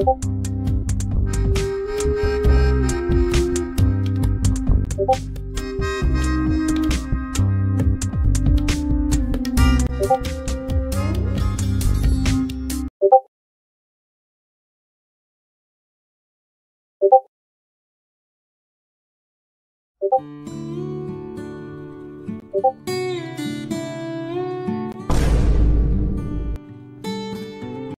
you Thank you.